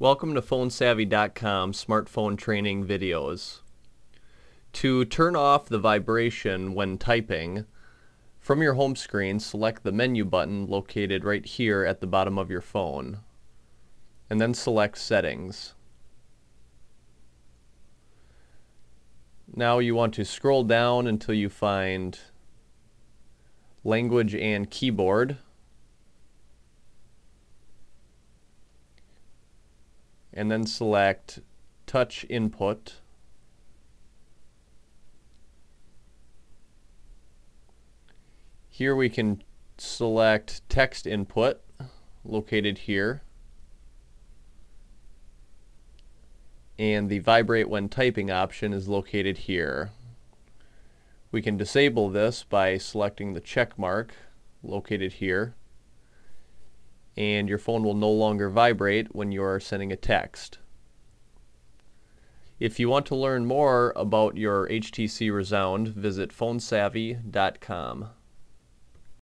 Welcome to PhoneSavvy.com smartphone training videos. To turn off the vibration when typing, from your home screen select the menu button located right here at the bottom of your phone, and then select Settings. Now you want to scroll down until you find Language and Keyboard. And then select touch input. Here we can select text input located here. And the vibrate when typing option is located here. We can disable this by selecting the check mark located here and your phone will no longer vibrate when you are sending a text. If you want to learn more about your HTC Rezound, visit phonesavvy.com.